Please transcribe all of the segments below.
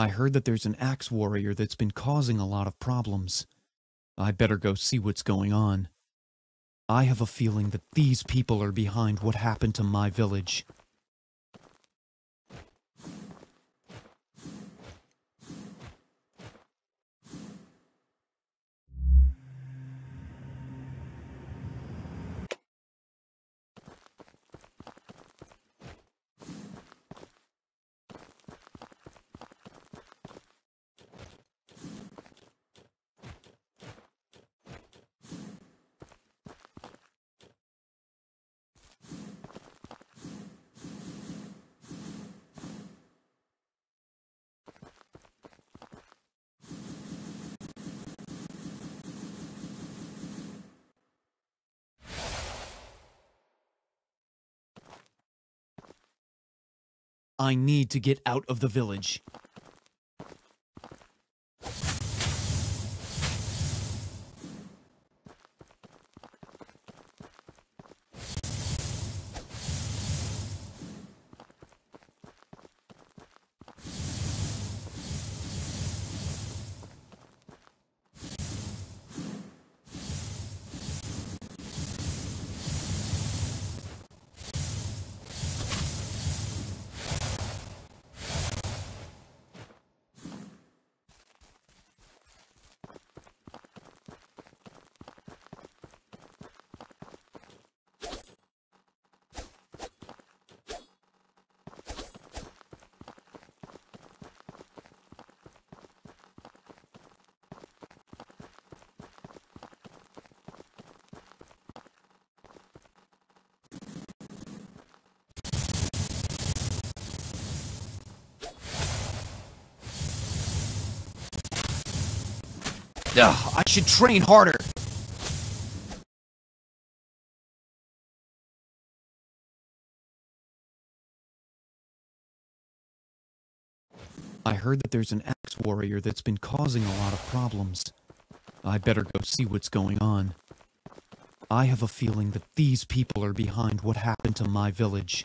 I heard that there's an axe warrior that's been causing a lot of problems. I'd better go see what's going on. I have a feeling that these people are behind what happened to my village. I need to get out of the village. Ugh, I should train harder. I heard that there's an axe warrior that's been causing a lot of problems. I better go see what's going on. I have a feeling that these people are behind what happened to my village.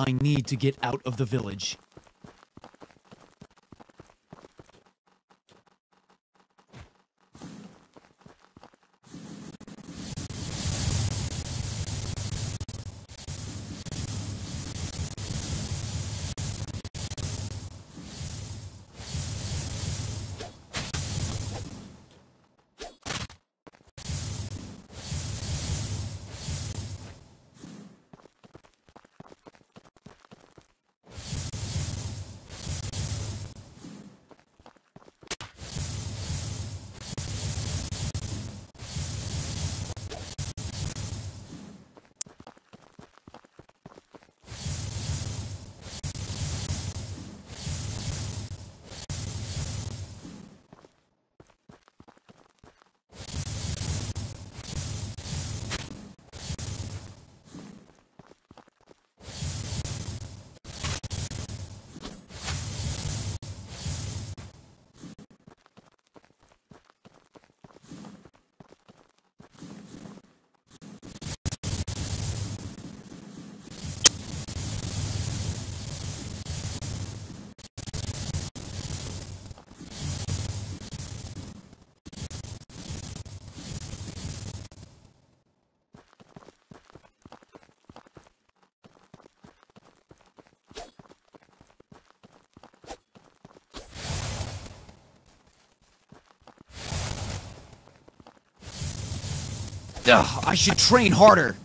I need to get out of the village. Ugh, I should train harder.